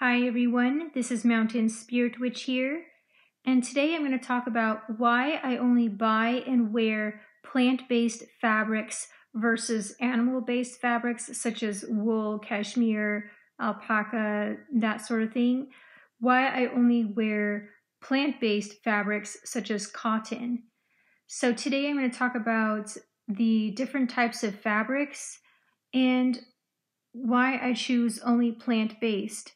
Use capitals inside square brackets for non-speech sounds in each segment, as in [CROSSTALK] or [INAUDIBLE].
Hi everyone, this is Mountain Spirit Witch here, and today I'm going to talk about why I only buy and wear plant-based fabrics versus animal-based fabrics such as wool, cashmere, alpaca, that sort of thing. Why I only wear plant-based fabrics such as cotton. So today I'm going to talk about the different types of fabrics and why I choose only plant-based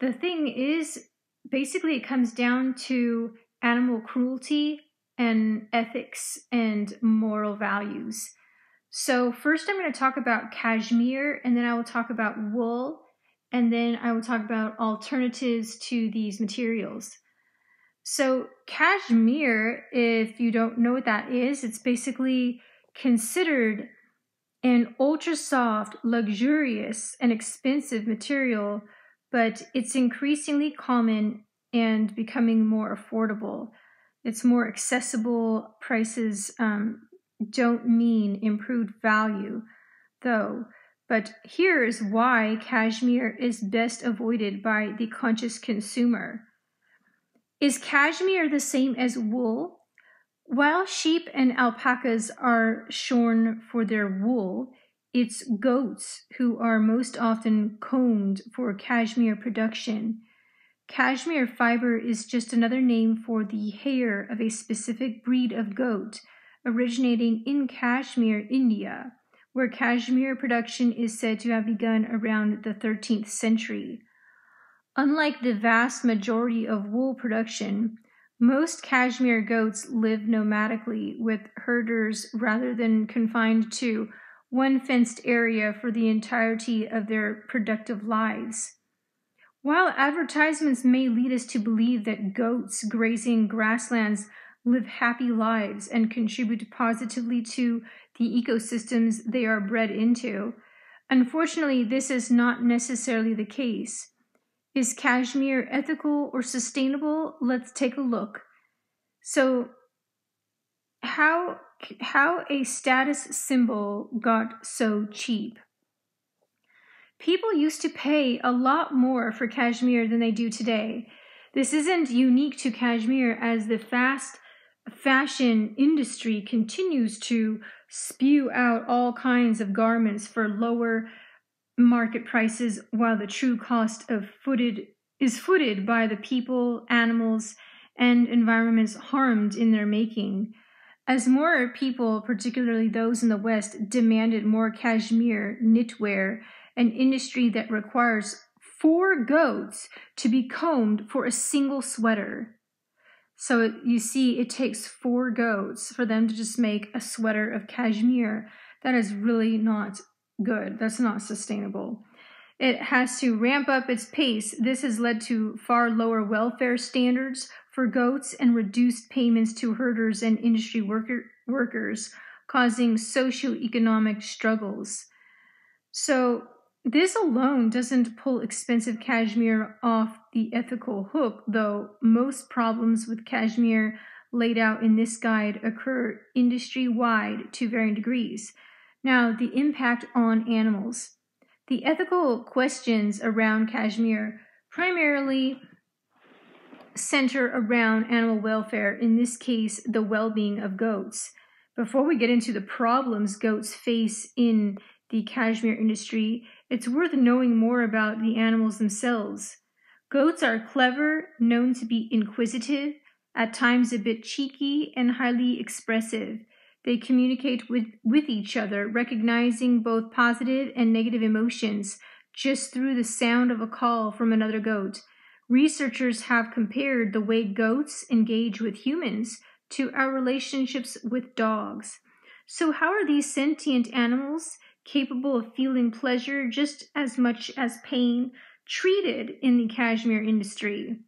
the thing is, basically, it comes down to animal cruelty and ethics and moral values. So, first, I'm going to talk about cashmere, and then I will talk about wool, and then I will talk about alternatives to these materials. So, cashmere, if you don't know what that is, it's basically considered an ultra soft, luxurious, and expensive material but it's increasingly common and becoming more affordable. It's more accessible. Prices um, don't mean improved value, though. But here is why cashmere is best avoided by the conscious consumer. Is cashmere the same as wool? While sheep and alpacas are shorn for their wool, it's goats who are most often combed for cashmere production. Cashmere fiber is just another name for the hair of a specific breed of goat originating in Kashmir, India, where cashmere production is said to have begun around the 13th century. Unlike the vast majority of wool production, most cashmere goats live nomadically with herders rather than confined to one fenced area for the entirety of their productive lives. While advertisements may lead us to believe that goats grazing grasslands live happy lives and contribute positively to the ecosystems they are bred into, unfortunately, this is not necessarily the case. Is cashmere ethical or sustainable? Let's take a look. So, how how a status symbol got so cheap. People used to pay a lot more for cashmere than they do today. This isn't unique to cashmere as the fast fashion industry continues to spew out all kinds of garments for lower market prices while the true cost of footed is footed by the people, animals, and environments harmed in their making. As more people, particularly those in the West, demanded more cashmere knitwear, an industry that requires four goats to be combed for a single sweater. So you see, it takes four goats for them to just make a sweater of cashmere. That is really not good. That's not sustainable. It has to ramp up its pace. This has led to far lower welfare standards for goats and reduced payments to herders and industry worker, workers, causing socioeconomic struggles. So, this alone doesn't pull expensive cashmere off the ethical hook, though most problems with cashmere laid out in this guide occur industry wide to varying degrees. Now, the impact on animals. The ethical questions around cashmere primarily center around animal welfare, in this case, the well being of goats. Before we get into the problems goats face in the cashmere industry, it's worth knowing more about the animals themselves. Goats are clever, known to be inquisitive, at times a bit cheeky, and highly expressive. They communicate with, with each other, recognizing both positive and negative emotions just through the sound of a call from another goat. Researchers have compared the way goats engage with humans to our relationships with dogs. So, how are these sentient animals, capable of feeling pleasure just as much as pain, treated in the cashmere industry?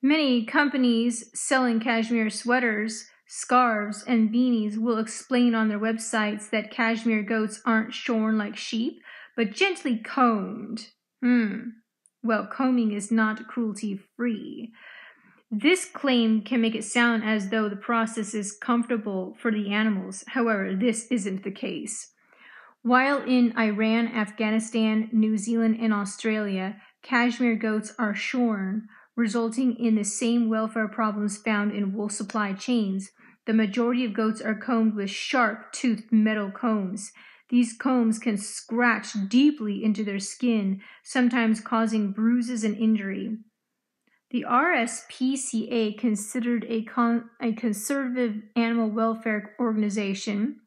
Many companies selling cashmere sweaters, scarves, and beanies will explain on their websites that cashmere goats aren't shorn like sheep, but gently combed. Hmm well, combing is not cruelty free. This claim can make it sound as though the process is comfortable for the animals. However, this isn't the case. While in Iran, Afghanistan, New Zealand, and Australia, cashmere goats are shorn, resulting in the same welfare problems found in wool supply chains. The majority of goats are combed with sharp toothed metal combs. These combs can scratch deeply into their skin, sometimes causing bruises and injury. The RSPCA, considered a, con- a conservative animal welfare organization,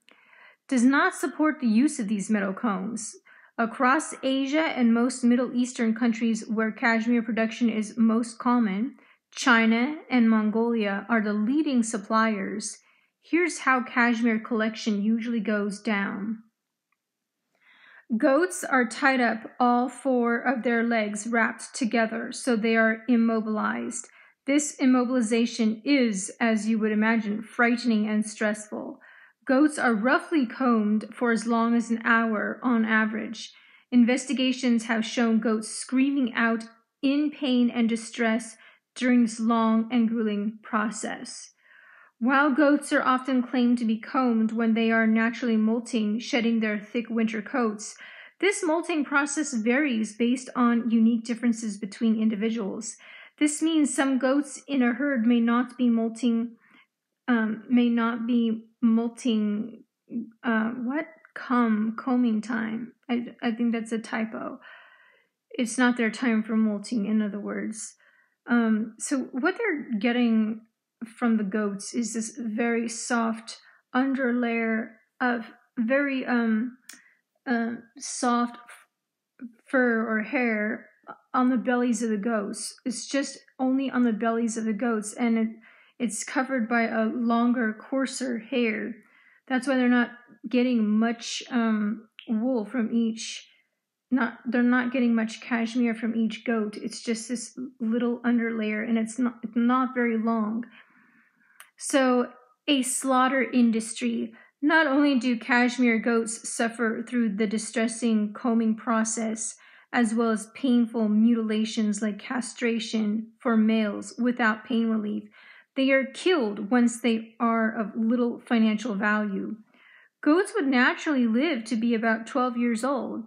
does not support the use of these metal combs. Across Asia and most Middle Eastern countries where cashmere production is most common, China and Mongolia are the leading suppliers. Here's how cashmere collection usually goes down. Goats are tied up, all four of their legs wrapped together, so they are immobilized. This immobilization is, as you would imagine, frightening and stressful. Goats are roughly combed for as long as an hour on average. Investigations have shown goats screaming out in pain and distress during this long and grueling process. While goats are often claimed to be combed when they are naturally molting, shedding their thick winter coats, this molting process varies based on unique differences between individuals. This means some goats in a herd may not be molting, um, may not be molting, uh, what? Come, combing time. I, I think that's a typo. It's not their time for molting, in other words. Um, so, what they're getting from the goats is this very soft underlayer of very um, uh, soft fur or hair on the bellies of the goats. It's just only on the bellies of the goats, and it, it's covered by a longer, coarser hair. That's why they're not getting much um, wool from each. Not they're not getting much cashmere from each goat. It's just this little underlayer, and it's not it's not very long. So, a slaughter industry. Not only do cashmere goats suffer through the distressing combing process, as well as painful mutilations like castration for males without pain relief, they are killed once they are of little financial value. Goats would naturally live to be about 12 years old,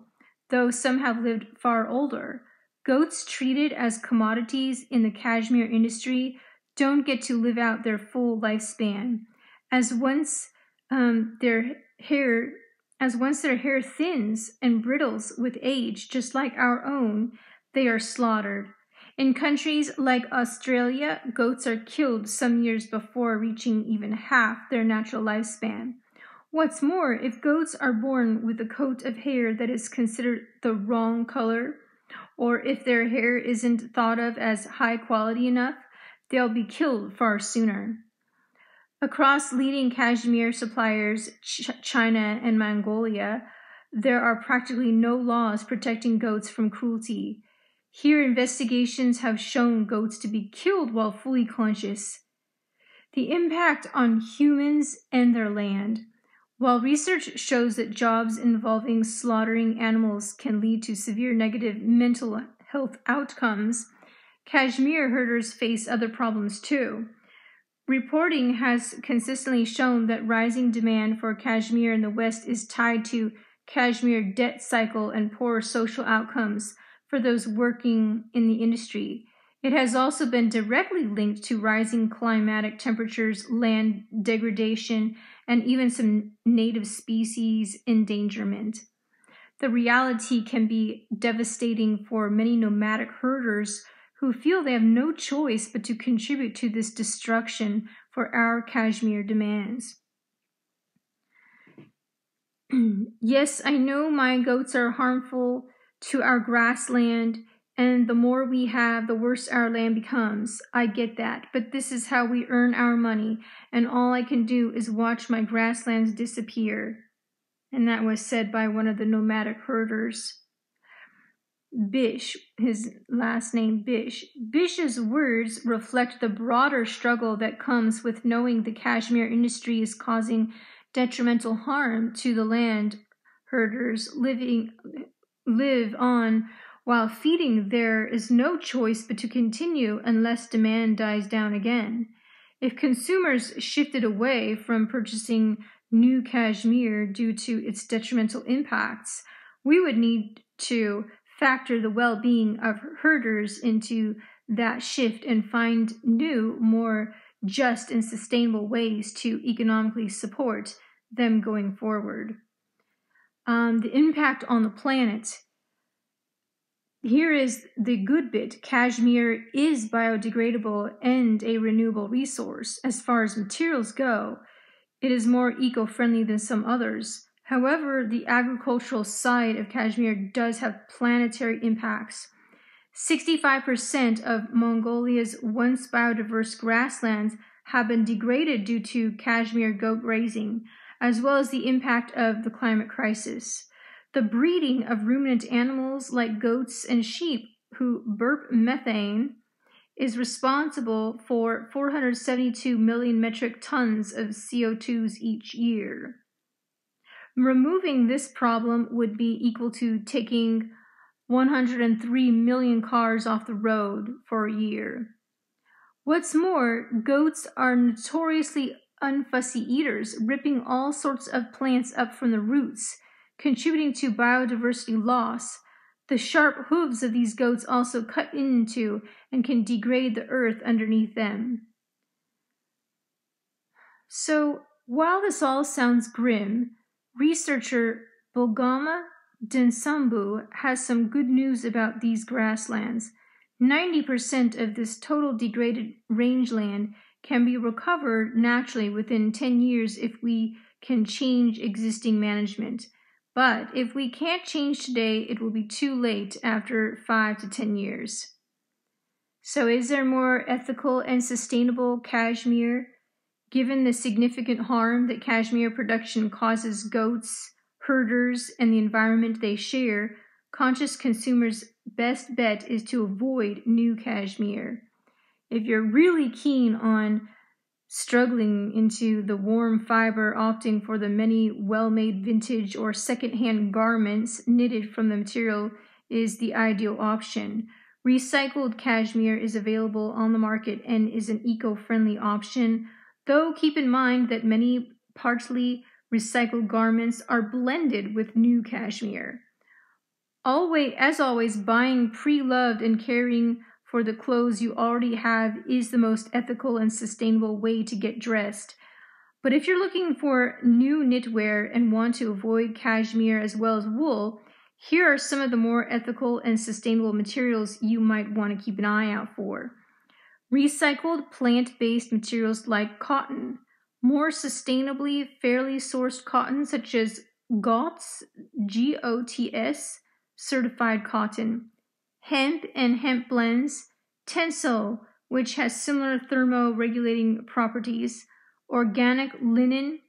though some have lived far older. Goats treated as commodities in the cashmere industry don't get to live out their full lifespan. As once um, their hair, as once their hair thins and brittles with age, just like our own, they are slaughtered. In countries like Australia, goats are killed some years before reaching even half their natural lifespan. What's more, if goats are born with a coat of hair that is considered the wrong color, or if their hair isn't thought of as high quality enough, they'll be killed far sooner. Across leading cashmere suppliers, Ch- China and Mongolia, there are practically no laws protecting goats from cruelty. Here, investigations have shown goats to be killed while fully conscious. The impact on humans and their land. While research shows that jobs involving slaughtering animals can lead to severe negative mental health outcomes, Cashmere herders face other problems too. Reporting has consistently shown that rising demand for cashmere in the West is tied to cashmere debt cycle and poor social outcomes for those working in the industry. It has also been directly linked to rising climatic temperatures, land degradation, and even some native species endangerment. The reality can be devastating for many nomadic herders who feel they have no choice but to contribute to this destruction for our cashmere demands. [CLEARS THROAT] yes, I know my goats are harmful to our grassland, and the more we have, the worse our land becomes. I get that, but this is how we earn our money, and all I can do is watch my grasslands disappear. And that was said by one of the nomadic herders. Bish, his last name Bish. Bish's words reflect the broader struggle that comes with knowing the cashmere industry is causing detrimental harm to the land herders living live on while feeding there is no choice but to continue unless demand dies down again. If consumers shifted away from purchasing new cashmere due to its detrimental impacts, we would need to factor the well being of herders into that shift and find new, more just and sustainable ways to economically support them going forward. Um, the impact on the planet. Here is the good bit cashmere is biodegradable and a renewable resource. As far as materials go, it is more eco friendly than some others. However, the agricultural side of cashmere does have planetary impacts. 65% of Mongolia's once biodiverse grasslands have been degraded due to cashmere goat grazing, as well as the impact of the climate crisis. The breeding of ruminant animals like goats and sheep who burp methane is responsible for 472 million metric tons of CO2s each year. Removing this problem would be equal to taking 103 million cars off the road for a year. What's more, goats are notoriously unfussy eaters, ripping all sorts of plants up from the roots, contributing to biodiversity loss. The sharp hooves of these goats also cut into and can degrade the earth underneath them. So, while this all sounds grim, researcher Bulgamaa Densambuu has some good news about these grasslands. 90% of this total degraded rangeland can be recovered naturally within 10 years if we can change existing management. But if we can't change today, it will be too late after 5 to 10 years. So, is there more ethical and sustainable cashmere? Given the significant harm that cashmere production causes goats, herders, and the environment they share, conscious consumers' best bet is to avoid new cashmere. If you're really keen on struggling into the warm fiber, opting for the many well made vintage or second-hand garments knitted from the material is the ideal option. Recycled cashmere is available on the market and is an eco friendly option, though keep in mind that many partly recycled garments are blended with new cashmere. Always, as always, buying pre loved and caring for the clothes you already have is the most ethical and sustainable way to get dressed. But if you're looking for new knitwear and want to avoid cashmere as well as wool, here are some of the more ethical and sustainable materials you might want to keep an eye out for. Recycled plant based materials like cotton, more sustainably fairly sourced cotton such as GOTS, G O T S, certified cotton, hemp and hemp blends, Tencel, which has similar thermo-regulating properties, organic linen,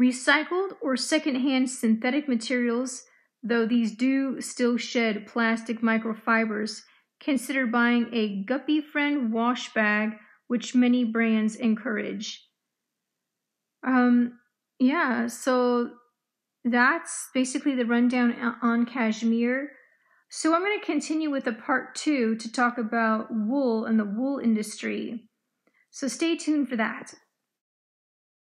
recycled or second-hand synthetic materials, though these do still shed plastic microfibers. Consider buying a Guppyfriend wash bag, which many brands encourage. Um, yeah, so that's basically the rundown on cashmere. So I'm going to continue with a part two to talk about wool and the wool industry. So stay tuned for that.